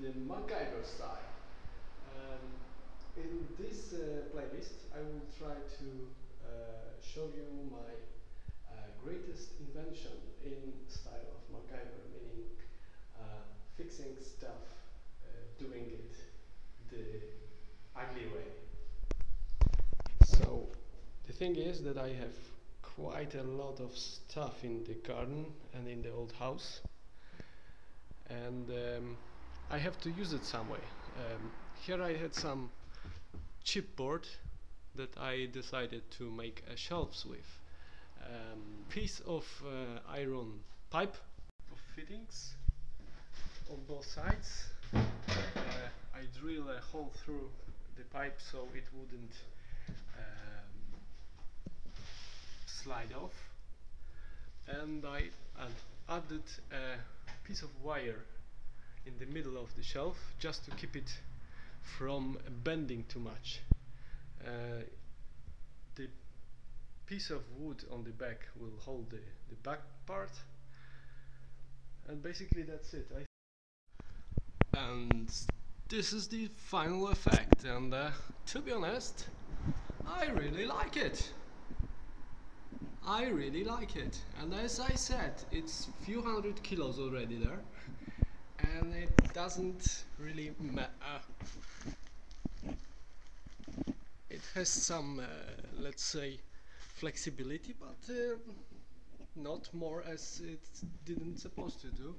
the MacGyver style. Um, in this uh, playlist, I will try to uh, show you my uh, greatest invention in style of MacGyver, meaning uh, fixing stuff, uh, doing it the ugly way. So, the thing is that I have quite a lot of stuff in the garden and in the old house and um, I have to use it some way. Um, here I had some chipboard that I decided to make a shelves with. Um, piece of uh, iron pipe of fittings on both sides. Uh, I drill a hole through the pipe so it wouldn't um, slide off and I added a piece of wire in the middle of the shelf just to keep it from bending too much. Uh, the piece of wood on the back will hold the, the back part and basically that's it. I and this is the final effect and uh, to be honest I really like it. I really like it and as I said it's few hundred kilos already there and it doesn't really matter. It has some uh, let's say flexibility but uh, not more as it didn't supposed to do.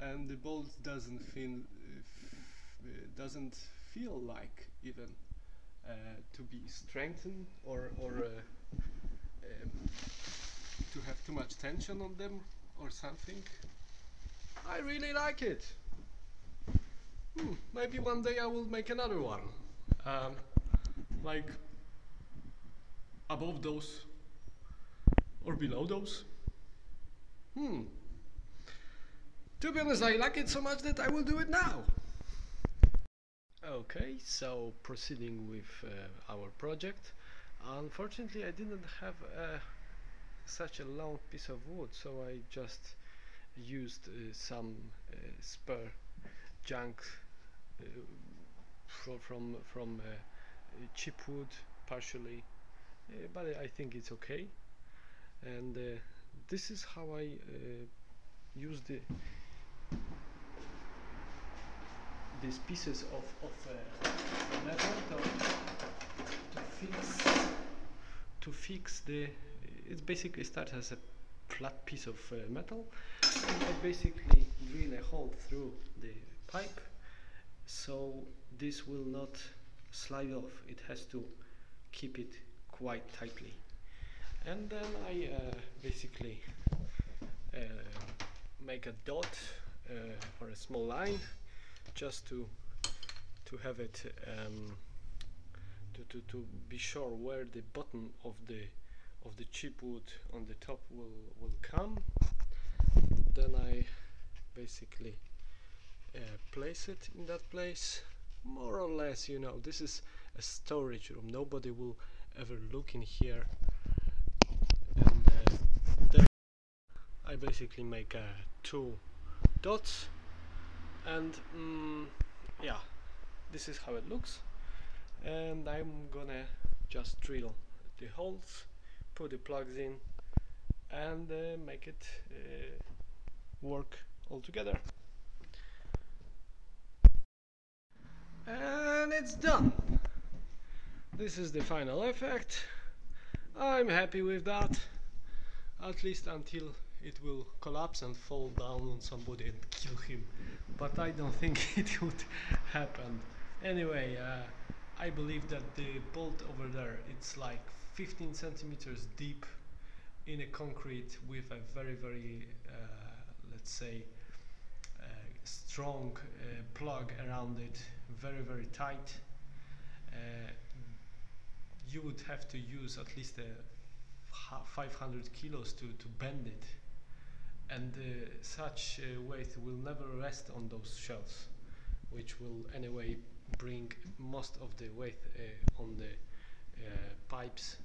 And the bolt doesn't feel uh, doesn't feel like even uh, to be strengthened or or uh, um, to have too much tension on them or something I really like it. Hmm, maybe one day I will make another one. Um, like above those or below those. Hmm. To be honest I like it so much that I will do it now. Okay so proceeding with uh, our project. Unfortunately I didn't have uh, such a long piece of wood so I just used uh, some uh, spare junk uh, fro from from cheap wood partially but I think it's okay. And this is how I use the these pieces of, of uh, metal to, to fix to fix the it basically starts as a flat piece of uh, metal. And I basically drill a hole through the pipe so this will not slide off. It has to keep it quite tightly. And then I uh, basically uh, make a dot uh, or a small line just to to have it um, to, to, to be sure where the bottom of the of the chip wood on the top will will come. Then I basically uh, place it in that place. More or less you know this is a storage room. Nobody will ever look in here. And uh, then I basically make uh, two dots. And mm, yeah this is how it looks. And I'm gonna just drill the holes put the plugs in and uh, make it uh, work all together. And it's done. This is the final effect. I'm happy with that. At least until it will collapse and fall down on somebody and kill him. But I don't think it would happen. Anyway uh, I believe that the bolt over there it's like 15 centimeters deep in a concrete with a very very uh, let's say uh, strong uh, plug around it very very tight. Uh, you would have to use at least a 500 kilos to, to bend it. And uh, such uh, weight will never rest on those shells which will anyway bring most of the weight on the pipes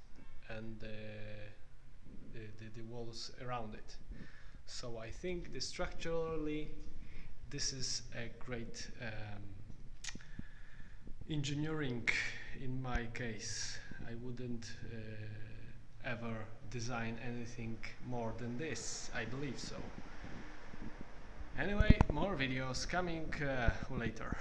and the, the, the, walls around it. So I think the structurally this is a great um, engineering in my case. I wouldn't uh, ever design anything more than this, I believe so. Anyway, more videos coming uh, later.